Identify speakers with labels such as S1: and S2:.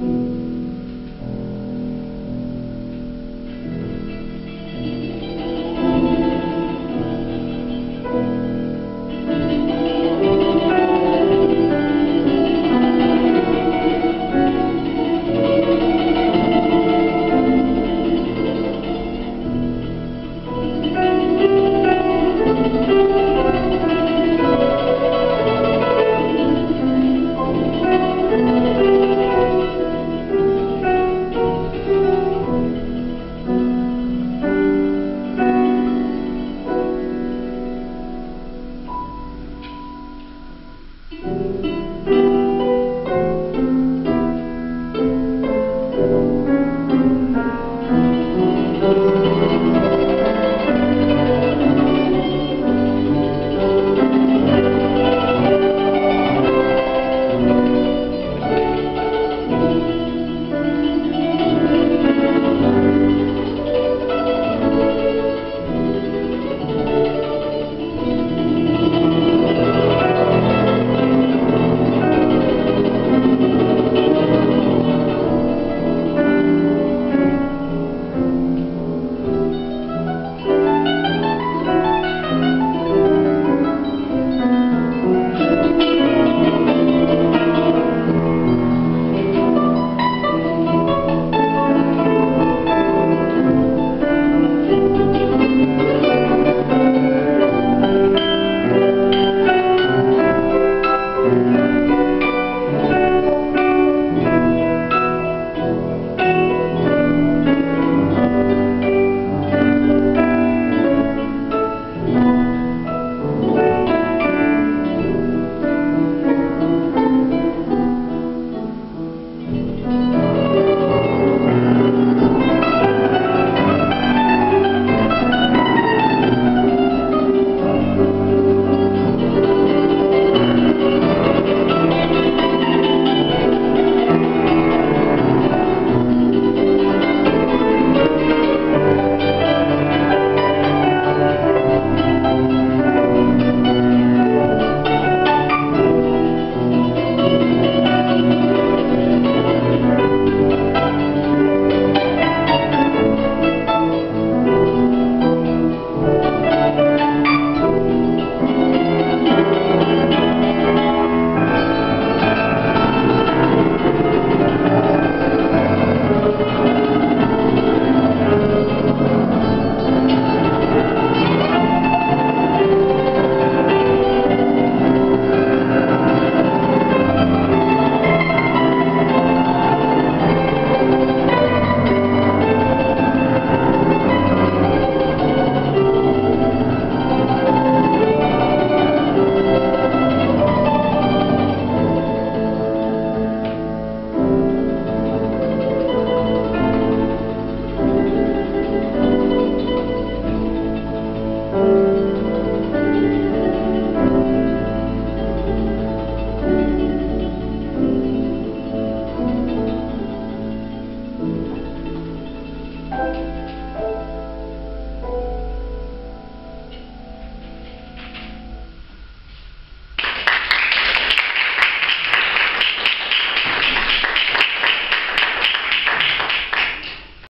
S1: Mm-hmm.